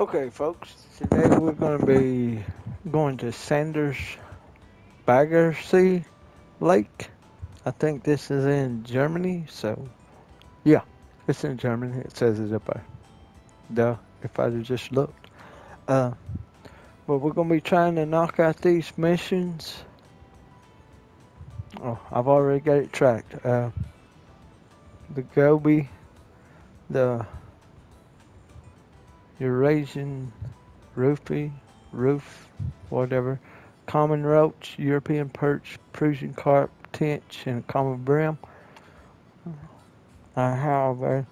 Okay, folks, today we're going to be going to Sanders Baggersee Lake. I think this is in Germany, so yeah, it's in Germany. It says it up there. Duh, if have just looked. Uh, but we're going to be trying to knock out these missions. Oh, I've already got it tracked. Uh, the Gobi, the Eurasian roofie, roof, whatever, common roach, European perch, Prussian carp, tench, and common brim. I have, uh,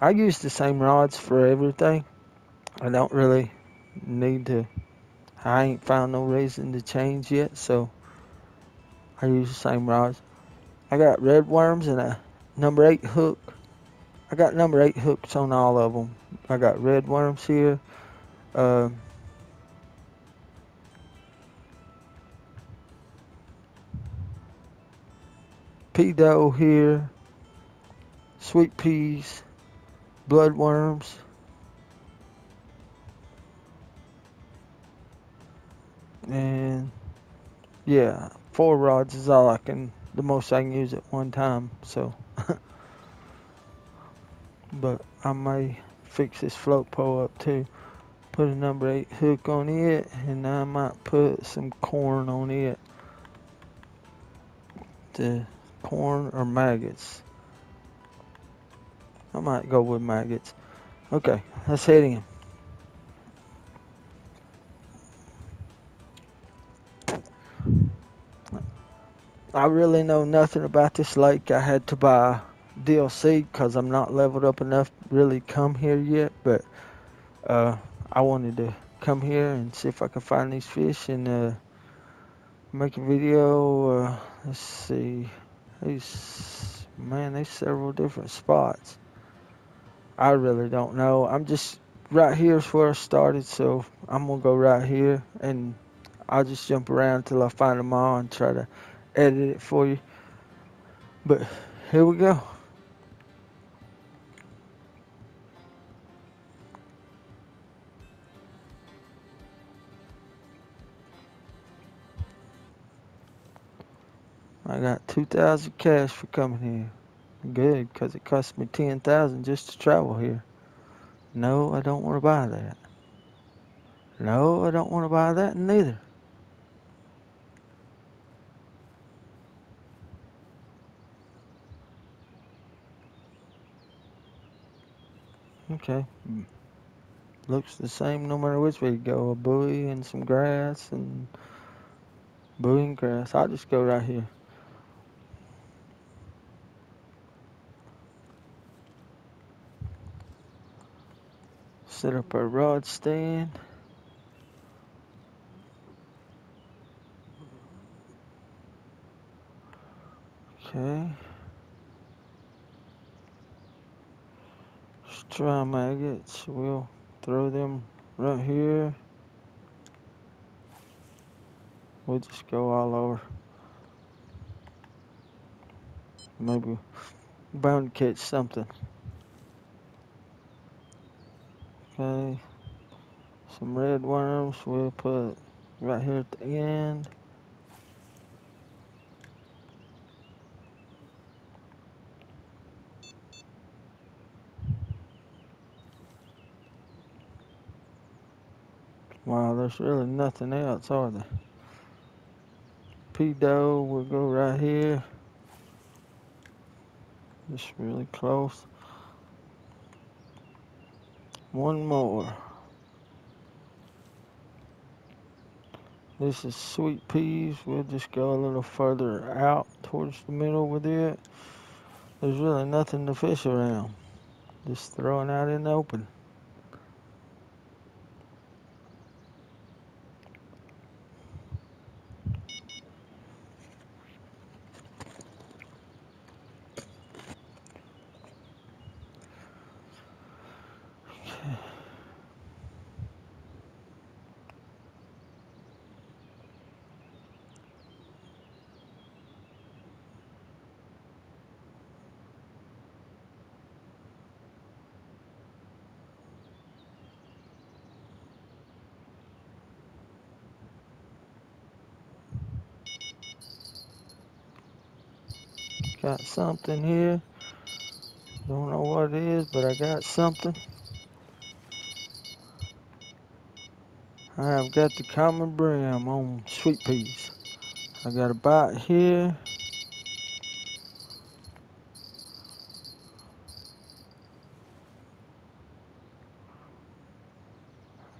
I use the same rods for everything. I don't really need to, I ain't found no reason to change yet, so I use the same rods. I got red worms and a number 8 hook. I got number 8 hooks on all of them. I got red worms here. Uh, pea dough here. Sweet peas. Blood worms. And yeah, four rods is all I can, the most I can use at one time. So, but I may fix this float pole up too. Put a number eight hook on it, and I might put some corn on it. The corn or maggots. I might go with maggots. Okay, let's head in. I really know nothing about this lake. I had to buy DLC because I'm not leveled up enough really come here yet. But uh, I wanted to come here and see if I could find these fish and uh, make a video. Uh, let's see. These man, there's several different spots. I really don't know. I'm just right here's where I started, so I'm gonna go right here and I'll just jump around till I find them all and try to edit it for you. But here we go. I got 2000 cash for coming here. Good, because it cost me 10000 just to travel here. No, I don't want to buy that. No, I don't want to buy that neither. Okay. Looks the same no matter which way you go. A buoy and some grass and buoy and grass. I'll just go right here. Set up our rod stand. Okay. Straw maggots, we'll throw them right here. We'll just go all over. Maybe bound to catch something. Okay. Some red worms we'll put right here at the end. Wow, there's really nothing else, are there? Pea we'll go right here. Just really close. One more. This is sweet peas. We'll just go a little further out towards the middle with it. There's really nothing to fish around. Just throwing out in the open. Got something here. Don't know what it is, but I got something. I've got the common brim on sweet peas. I got a bite here.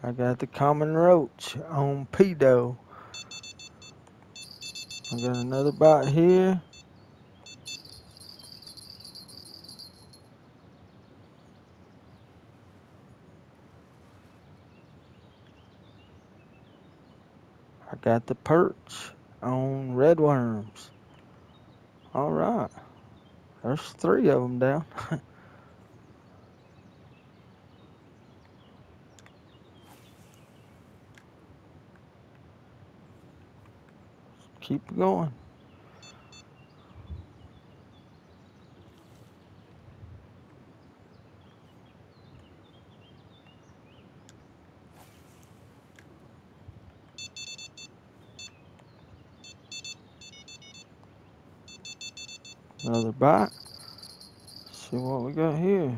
I got the common roach on pea dough. I got another bite here. Got the perch on red worms. All right. There's three of them down. Keep going. Bite. See what we got here.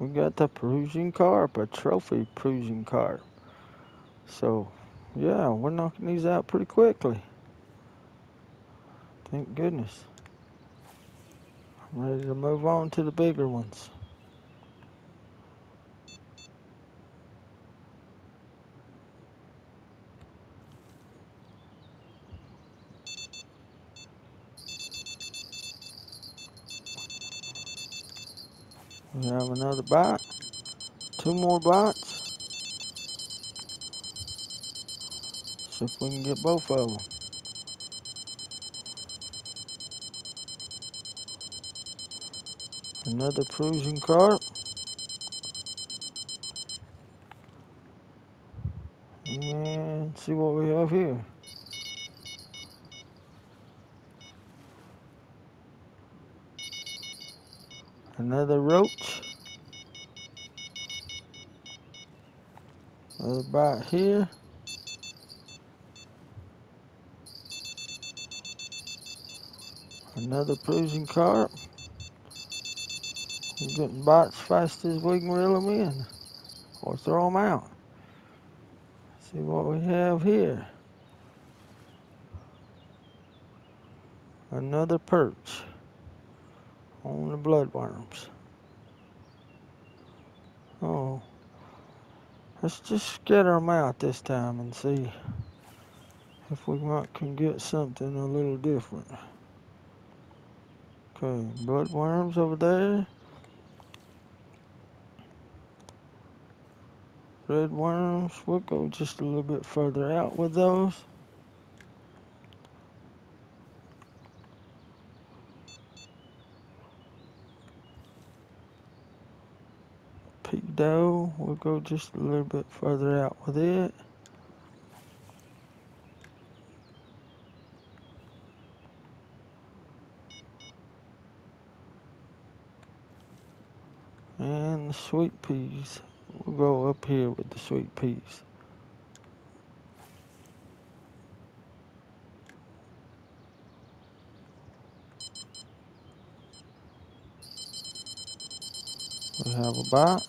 We got the Perusian carp, a trophy Perusian carp. So, yeah, we're knocking these out pretty quickly. Thank goodness. I'm ready to move on to the bigger ones. We have another bot. Two more bots. See if we can get both of them. Another cruising carp. And see what we have here. Another roach. Bite here. Another Perusian carp. We're getting bites fast as we can reel them in or throw them out. See what we have here. Another perch on the bloodworms. Oh, let's just scatter them out this time and see if we might can get something a little different. Okay, bloodworms over there. Red worms, we'll go just a little bit further out with those. Pea dough, we'll go just a little bit further out with it. And the sweet peas. We'll go up here with the sweet peas. We have a bite.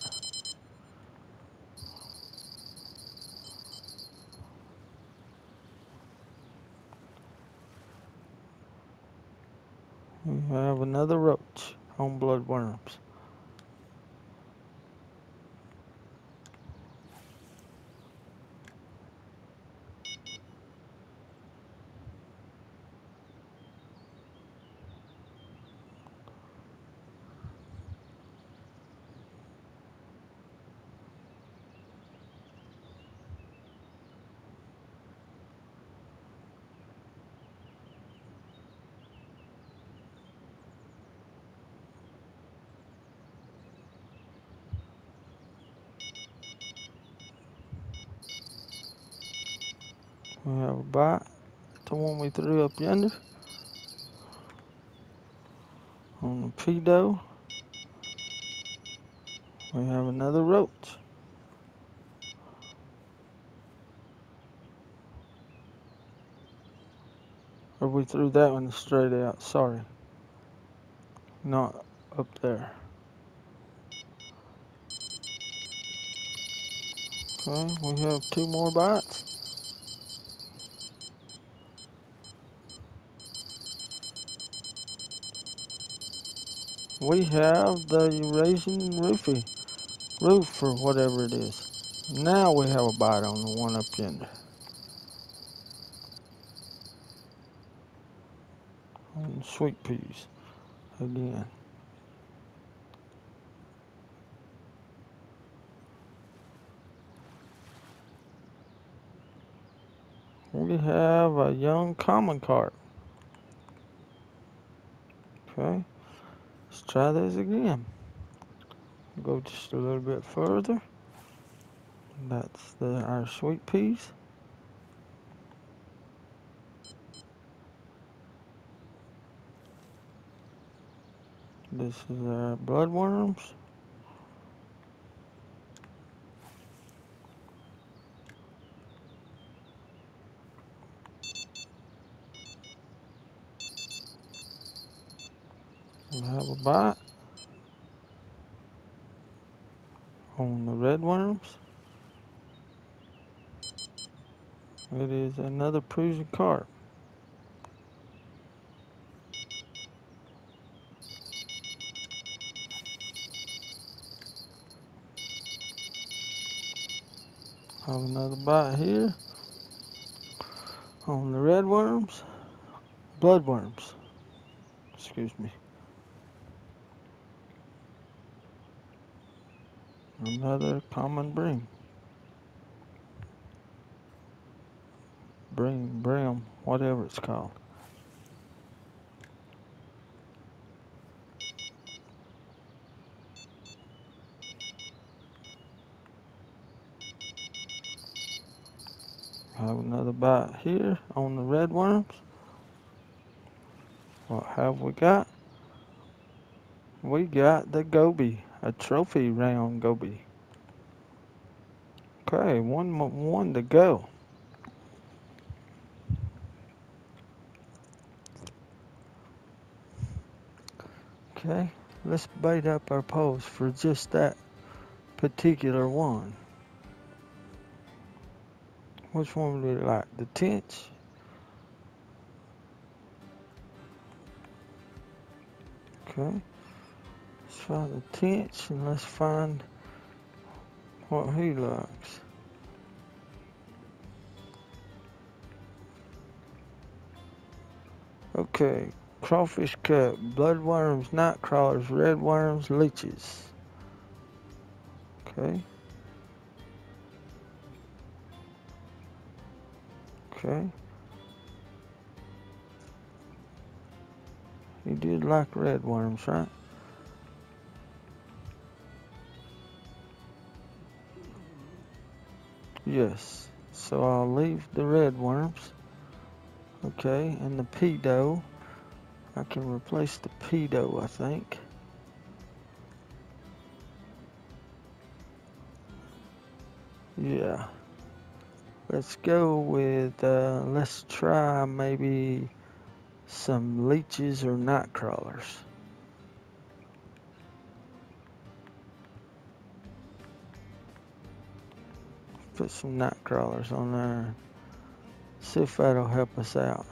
We have another roach on bloodworms. We have a bite. The one we threw up yonder. On the pea dough. We have another roach. Or we threw that one straight out. Sorry. Not up there. Okay, we have two more bites. We have the Eurasian roofie, roof or whatever it is. Now we have a bite on the one up yonder. And sweet peas again. We have a young common carp. Okay, try this again. Go just a little bit further. That's the our sweet peas. This is our bloodworms. Have a bite on the red worms. It is another Prussian carp. Have another bite here on the red worms, blood worms. Excuse me. Another common bream. Bream, brim, whatever it's called. Have another bite here on the red worms. What have we got? We got the goby, a trophy round goby. Okay, one one to go. Okay, let's bait up our post for just that particular one. Which one would we like? The tench? Okay. Find the tench and let's find what he likes. Okay. Crawfish cut, bloodworms, night crawlers, red worms, leeches. Okay. Okay. You did like red worms, right? Yes. So I'll leave the red worms. Okay, and the pea dough. I can replace the pea dough, I think. Yeah. Let's go with, uh, let's try maybe some leeches or night crawlers. Put some night crawlers on there. See if that'll help us out.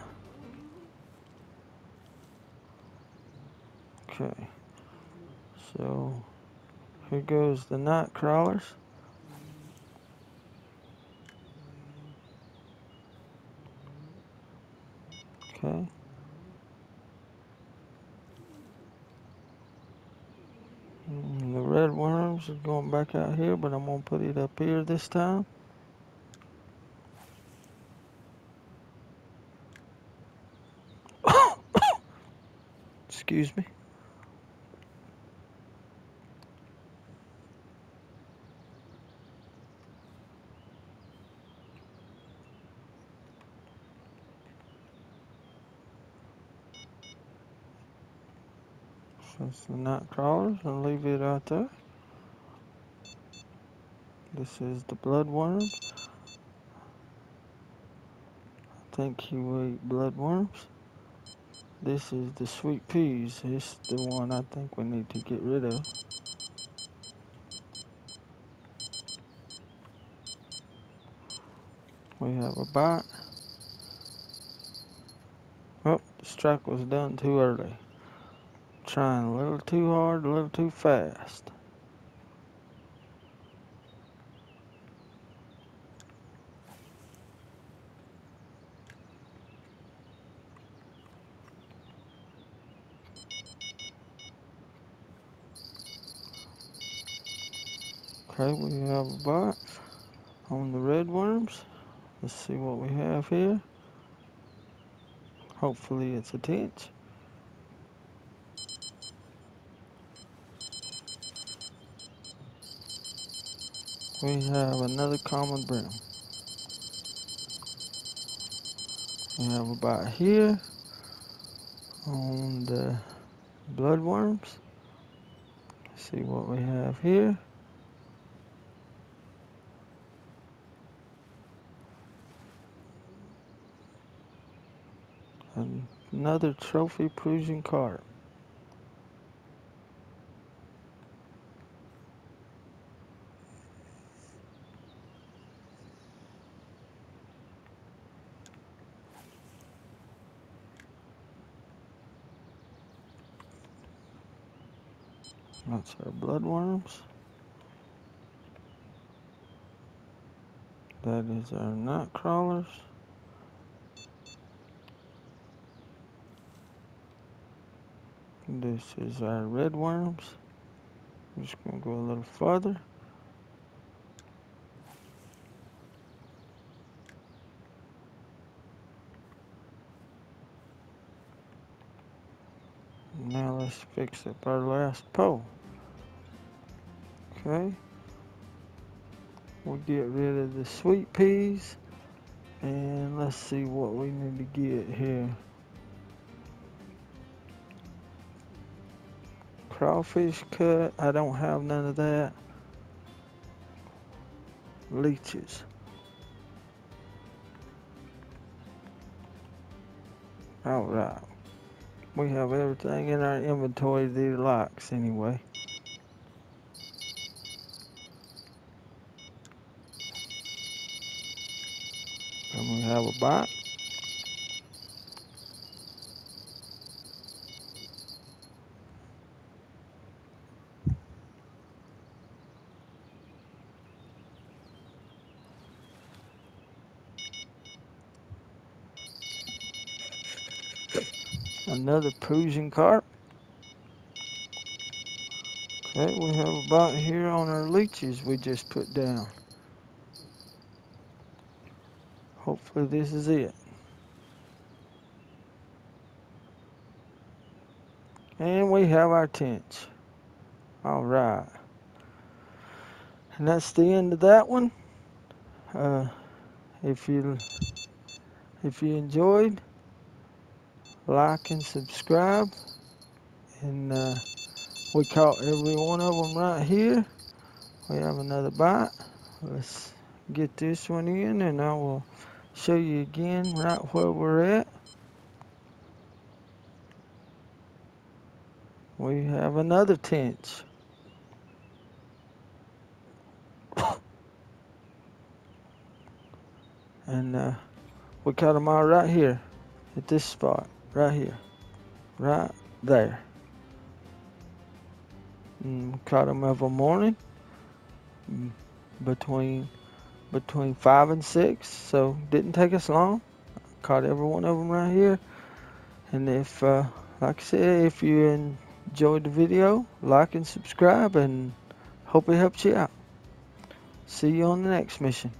Okay. So here goes the night crawlers. Okay. Mm, The red worms is going back out here, but I'm gonna put it up here this time. Excuse me. It's the night crawlers. I'll leave it out there. This is the bloodworm. I think he will eat bloodworms. This is the sweet peas. It's the one I think we need to get rid of. We have a bite. Oh, the strike was done too early. Trying a little too hard, a little too fast. Okay, we have a box on the red worms. Let's see what we have here. Hopefully it's a tench. We have another common brim. We have about here on the bloodworms. See what we have here. Another trophy Prussian carp. That's our bloodworms. That is our night crawlers. This is our red worms. I'm just going to go a little farther. Now let's fix up our last pole. Okay. We'll get rid of the sweet peas. And let's see what we need to get here. Crawfish cut. I don't have none of that. Leeches. Alright. We have everything in our inventory that likes anyway. And we have a bite. Another Prussian carp. Okay, we have about here on our leeches we just put down. Hopefully this is it. And we have our tench. Alright. And that's the end of that one. Uh, if you if you enjoyed like and subscribe. And uh, we caught every one of them right here. We have another bite. Let's get this one in and I will show you again right where we're at. We have another tench. And uh, we caught them all right here at this spot right here, right there. And mm, caught them every morning mm, between between five and six, so didn't take us long. Caught every one of them right here. And if, uh, like I said, if you enjoyed the video, like and subscribe, and hope it helps you out. See you on the next mission.